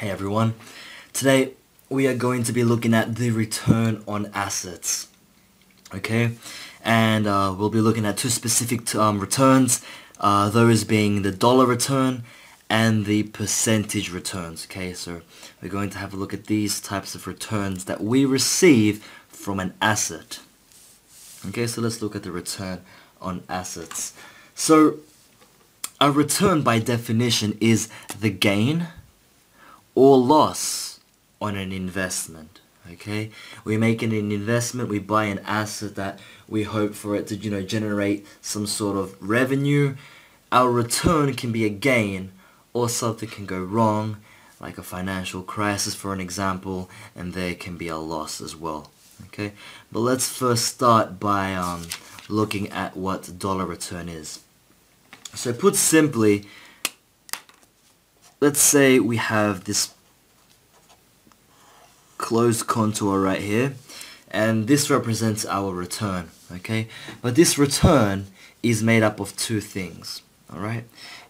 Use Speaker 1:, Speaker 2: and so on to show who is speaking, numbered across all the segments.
Speaker 1: Hey everyone. Today we are going to be looking at the return on assets. Okay? And uh, we'll be looking at two specific um, returns, uh, those being the dollar return and the percentage returns. Okay, so we're going to have a look at these types of returns that we receive from an asset. Okay, so let's look at the return on assets. So a return by definition is the gain or loss on an investment. Okay, we make an investment, we buy an asset that we hope for it to, you know, generate some sort of revenue. Our return can be a gain or something can go wrong, like a financial crisis for an example, and there can be a loss as well. Okay, but let's first start by um, looking at what dollar return is. So put simply, let's say we have this closed contour right here and this represents our return okay but this return is made up of two things alright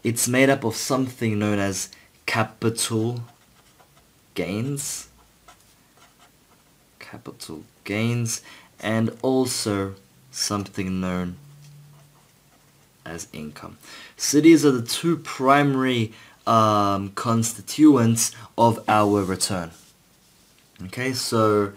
Speaker 1: it's made up of something known as capital gains capital gains and also something known as income. So these are the two primary um, constituents of our return. Okay, so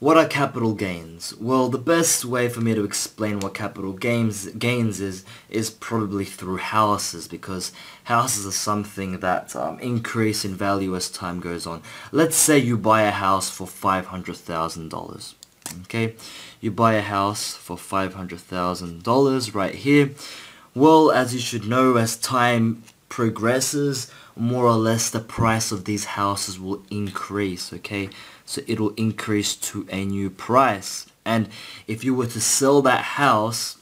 Speaker 1: what are capital gains? Well, the best way for me to explain what capital gains gains is is probably through houses because houses are something that um, increase in value as time goes on. Let's say you buy a house for five hundred thousand dollars. Okay, you buy a house for five hundred thousand dollars right here. Well, as you should know, as time progresses, more or less the price of these houses will increase, okay? So it will increase to a new price. And if you were to sell that house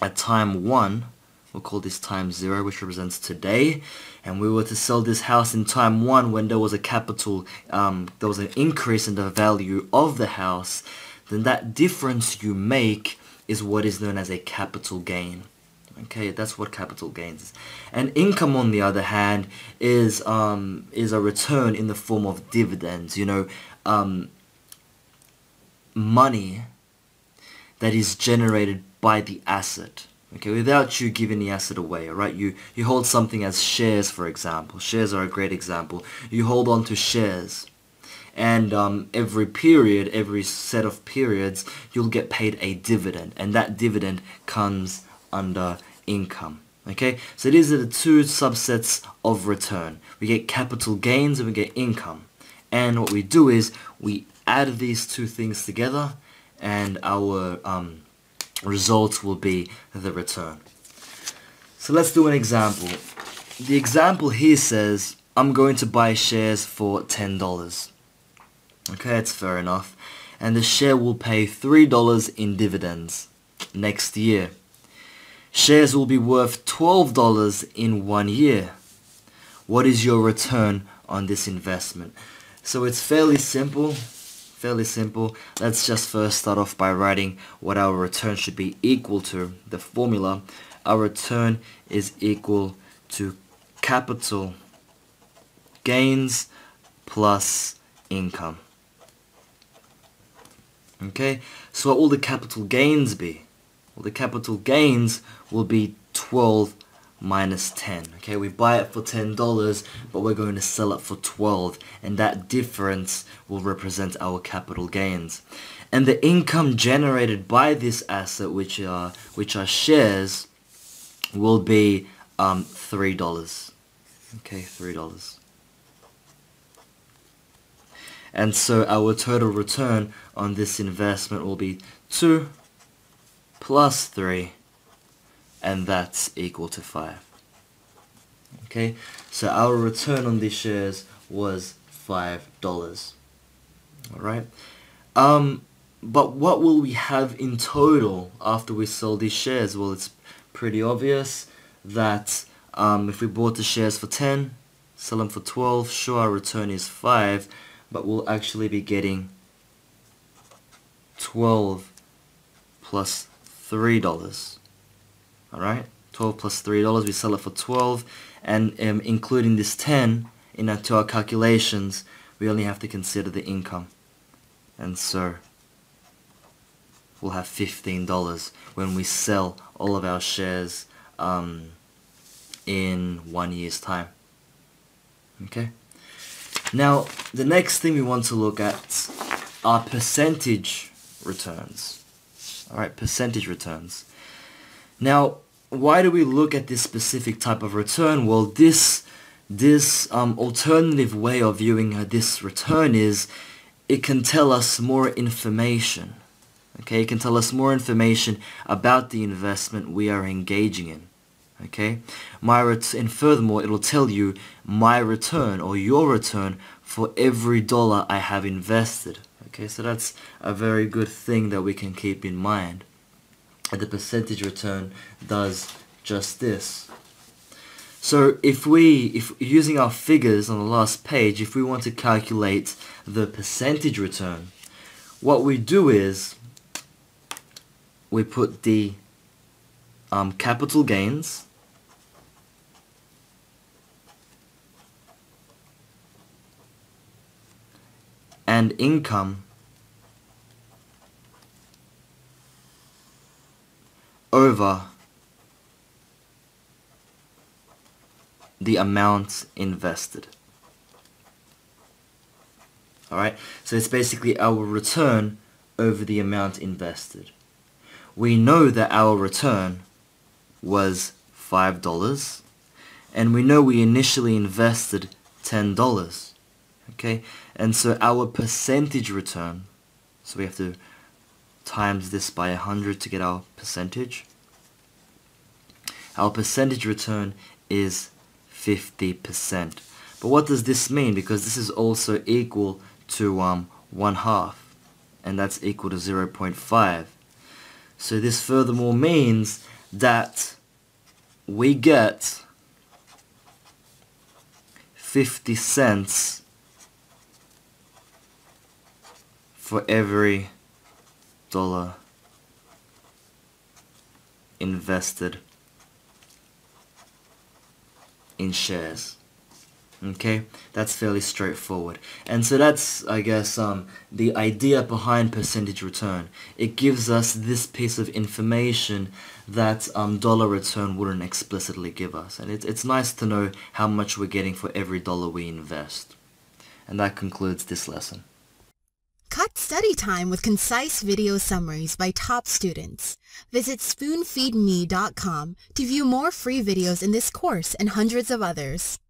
Speaker 1: at time 1, we'll call this time 0, which represents today, and we were to sell this house in time 1 when there was a capital, um, there was an increase in the value of the house, then that difference you make is what is known as a capital gain. Okay, that's what capital gains is. And income, on the other hand, is um, is a return in the form of dividends. You know, um, money that is generated by the asset. Okay, without you giving the asset away, right? You, you hold something as shares, for example. Shares are a great example. You hold on to shares. And um, every period, every set of periods, you'll get paid a dividend. And that dividend comes under income. Okay, so these are the two subsets of return. We get capital gains and we get income. And what we do is we add these two things together and our um, results will be the return. So let's do an example. The example here says I'm going to buy shares for $10. Okay, it's fair enough. And the share will pay $3 in dividends next year. Shares will be worth $12 in one year. What is your return on this investment? So it's fairly simple, fairly simple. Let's just first start off by writing what our return should be equal to. The formula, our return is equal to capital gains plus income. Okay, so what will the capital gains be? Well, the capital gains will be 12 minus 10. Okay, we buy it for $10, but we're going to sell it for 12, and that difference will represent our capital gains. And the income generated by this asset, which are which are shares, will be um, three dollars. Okay, three dollars. And so our total return on this investment will be two plus 3 and that's equal to 5. Okay, so our return on these shares was $5. Alright, um, but what will we have in total after we sell these shares? Well, it's pretty obvious that um, if we bought the shares for 10, sell them for 12, sure our return is 5, but we'll actually be getting 12 plus $3. Alright, 12 plus $3, we sell it for 12 and um, including this 10 in our, to our calculations, we only have to consider the income. And so we'll have $15 when we sell all of our shares um, in one year's time. Okay? Now, the next thing we want to look at are percentage returns. Alright, percentage returns. Now, why do we look at this specific type of return? Well, this this um, alternative way of viewing uh, this return is it can tell us more information. Okay, it can tell us more information about the investment we are engaging in. Okay, my ret- and furthermore, it will tell you my return or your return for every dollar I have invested. Okay, so that's a very good thing that we can keep in mind. And the percentage return does just this. So if we, if using our figures on the last page, if we want to calculate the percentage return, what we do is we put the um, capital gains and income over the amount invested. Alright, so it's basically our return over the amount invested. We know that our return was $5 and we know we initially invested $10. Okay, and so our percentage return, so we have to times this by 100 to get our percentage. Our percentage return is 50%. But what does this mean? Because this is also equal to um, 1 half, and that's equal to 0.5. So this furthermore means that we get 50 cents for every dollar invested in shares. Okay, that's fairly straightforward. And so that's, I guess, um, the idea behind percentage return. It gives us this piece of information that um, dollar return wouldn't explicitly give us. And it, it's nice to know how much we're getting for every dollar we invest. And that concludes this lesson.
Speaker 2: Study time with concise video summaries by top students. Visit spoonfeedme.com to view more free videos in this course and hundreds of others.